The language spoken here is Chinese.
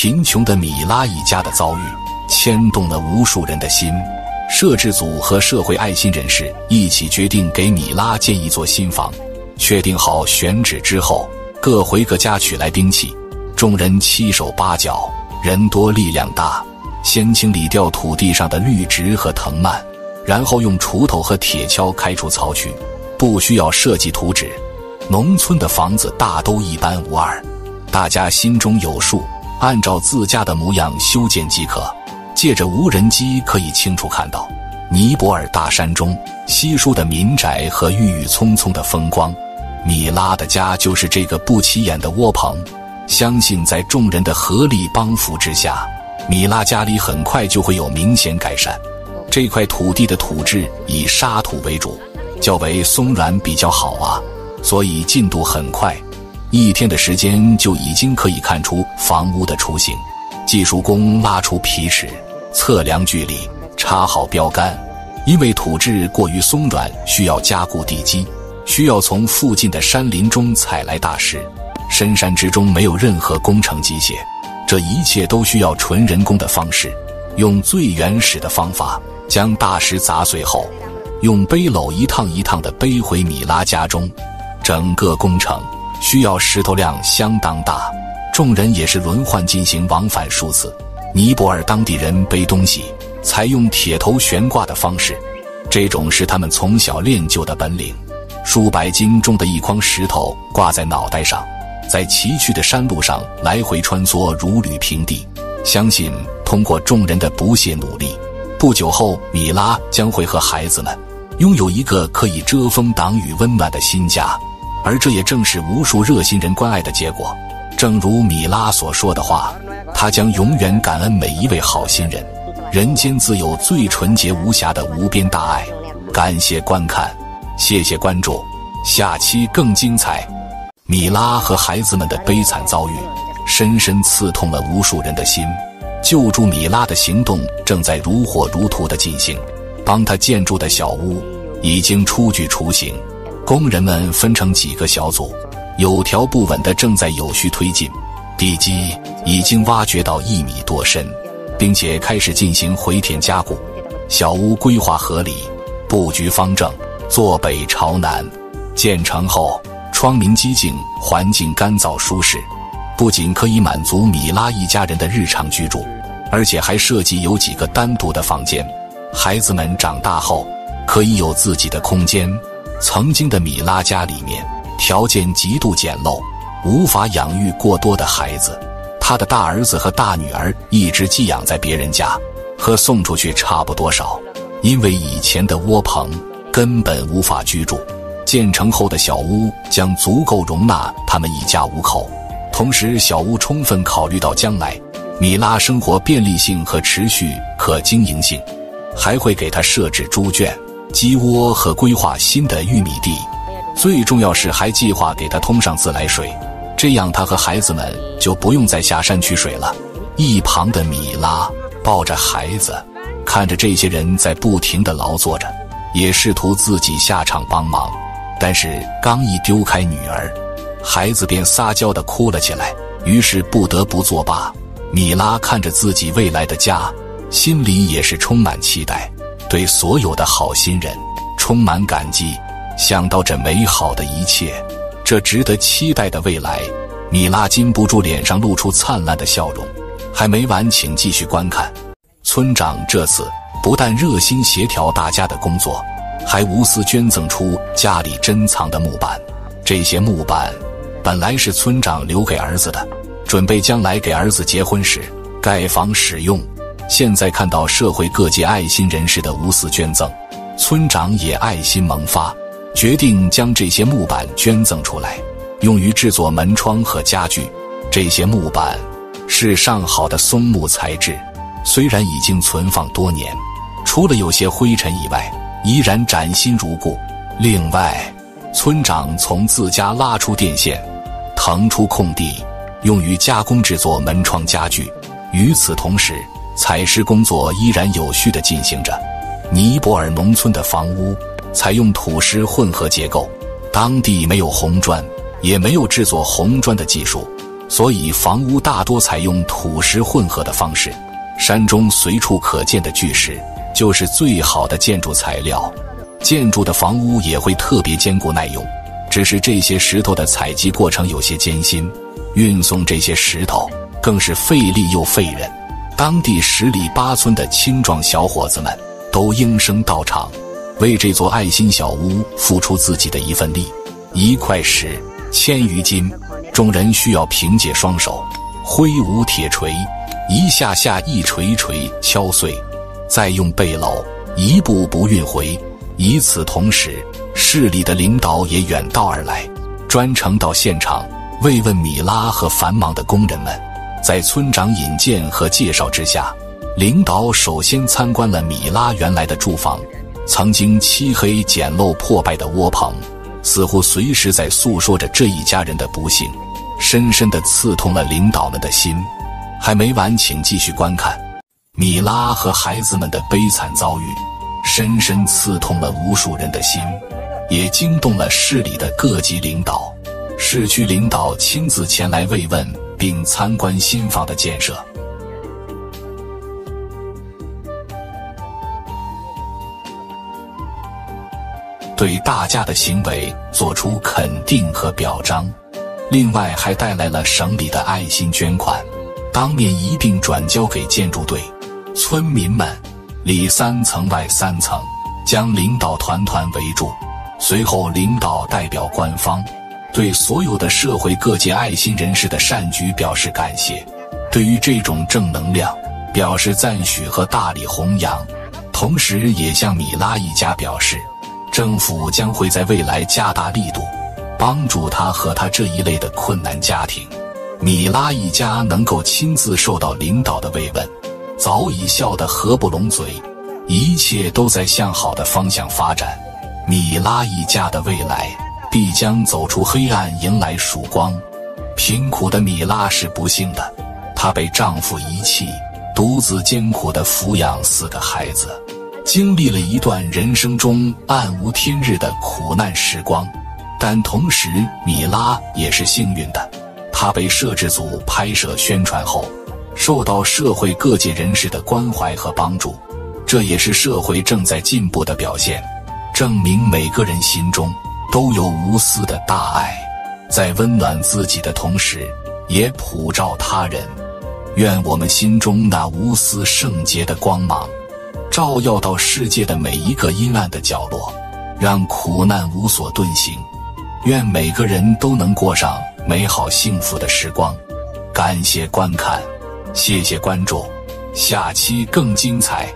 贫穷的米拉一家的遭遇牵动了无数人的心。摄制组和社会爱心人士一起决定给米拉建一座新房。确定好选址之后，各回各家取来兵器，众人七手八脚，人多力量大，先清理掉土地上的绿植和藤蔓，然后用锄头和铁锹开出槽渠。不需要设计图纸，农村的房子大都一般无二，大家心中有数，按照自家的模样修建即可。借着无人机可以清楚看到尼泊尔大山中稀疏的民宅和郁郁葱葱的风光。米拉的家就是这个不起眼的窝棚。相信在众人的合力帮扶之下，米拉家里很快就会有明显改善。这块土地的土质以沙土为主。较为松软比较好啊，所以进度很快，一天的时间就已经可以看出房屋的雏形。技术工拉出皮尺，测量距离，插好标杆。因为土质过于松软，需要加固地基，需要从附近的山林中采来大石。深山之中没有任何工程机械，这一切都需要纯人工的方式，用最原始的方法将大石砸碎后。用背篓一趟一趟的背回米拉家中，整个工程需要石头量相当大，众人也是轮换进行往返数次。尼泊尔当地人背东西采用铁头悬挂的方式，这种是他们从小练就的本领。数百斤重的一筐石头挂在脑袋上，在崎岖的山路上来回穿梭，如履平地。相信通过众人的不懈努力，不久后米拉将会和孩子们。拥有一个可以遮风挡雨、温暖的新家，而这也正是无数热心人关爱的结果。正如米拉所说的话，他将永远感恩每一位好心人。人间自有最纯洁无瑕的无边大爱。感谢观看，谢谢关注，下期更精彩。米拉和孩子们的悲惨遭遇，深深刺痛了无数人的心。救助米拉的行动正在如火如荼的进行。帮他建筑的小屋已经初具雏形，工人们分成几个小组，有条不紊的正在有序推进。地基已经挖掘到一米多深，并且开始进行回填加固。小屋规划合理，布局方正，坐北朝南。建成后，窗明几净，环境干燥舒适，不仅可以满足米拉一家人的日常居住，而且还设计有几个单独的房间。孩子们长大后可以有自己的空间。曾经的米拉家里面条件极度简陋，无法养育过多的孩子。他的大儿子和大女儿一直寄养在别人家，和送出去差不多少。因为以前的窝棚根本无法居住，建成后的小屋将足够容纳他们一家五口。同时，小屋充分考虑到将来米拉生活便利性和持续可经营性。还会给他设置猪圈、鸡窝和规划新的玉米地，最重要是还计划给他通上自来水，这样他和孩子们就不用再下山取水了。一旁的米拉抱着孩子，看着这些人在不停地劳作着，也试图自己下场帮忙，但是刚一丢开女儿，孩子便撒娇的哭了起来，于是不得不作罢。米拉看着自己未来的家。心里也是充满期待，对所有的好心人充满感激。想到这美好的一切，这值得期待的未来，米拉禁不住脸上露出灿烂的笑容。还没完，请继续观看。村长这次不但热心协调大家的工作，还无私捐赠出家里珍藏的木板。这些木板本来是村长留给儿子的，准备将来给儿子结婚时盖房使用。现在看到社会各界爱心人士的无私捐赠，村长也爱心萌发，决定将这些木板捐赠出来，用于制作门窗和家具。这些木板是上好的松木材质，虽然已经存放多年，除了有些灰尘以外，依然崭新如故。另外，村长从自家拉出电线，腾出空地，用于加工制作门窗家具。与此同时，采石工作依然有序地进行着。尼泊尔农村的房屋采用土石混合结构，当地没有红砖，也没有制作红砖的技术，所以房屋大多采用土石混合的方式。山中随处可见的巨石就是最好的建筑材料。建筑的房屋也会特别坚固耐用，只是这些石头的采集过程有些艰辛，运送这些石头更是费力又费人。当地十里八村的青壮小伙子们都应声到场，为这座爱心小屋付出自己的一份力。一块石千余斤，众人需要凭借双手挥舞铁锤，一下下一锤锤敲碎，再用背篓一步步运回。与此同时，市里的领导也远道而来，专程到现场慰问米拉和繁忙的工人们。在村长引荐和介绍之下，领导首先参观了米拉原来的住房。曾经漆黑、简陋、破败的窝棚，似乎随时在诉说着这一家人的不幸，深深地刺痛了领导们的心。还没完，请继续观看米拉和孩子们的悲惨遭遇。深深刺痛了无数人的心，也惊动了市里的各级领导。市区领导亲自前来慰问，并参观新房的建设，对大家的行为做出肯定和表彰。另外，还带来了省里的爱心捐款，当面一并转交给建筑队。村民们。里三层外三层，将领导团团围住。随后，领导代表官方，对所有的社会各界爱心人士的善举表示感谢，对于这种正能量表示赞许和大力弘扬。同时，也向米拉一家表示，政府将会在未来加大力度，帮助他和他这一类的困难家庭。米拉一家能够亲自受到领导的慰问。早已笑得合不拢嘴，一切都在向好的方向发展。米拉一家的未来必将走出黑暗，迎来曙光。贫苦的米拉是不幸的，她被丈夫遗弃，独自艰苦地抚养四个孩子，经历了一段人生中暗无天日的苦难时光。但同时，米拉也是幸运的，她被摄制组拍摄宣传后。受到社会各界人士的关怀和帮助，这也是社会正在进步的表现，证明每个人心中都有无私的大爱，在温暖自己的同时，也普照他人。愿我们心中那无私圣洁的光芒，照耀到世界的每一个阴暗的角落，让苦难无所遁形。愿每个人都能过上美好幸福的时光。感谢观看。谢谢关注，下期更精彩。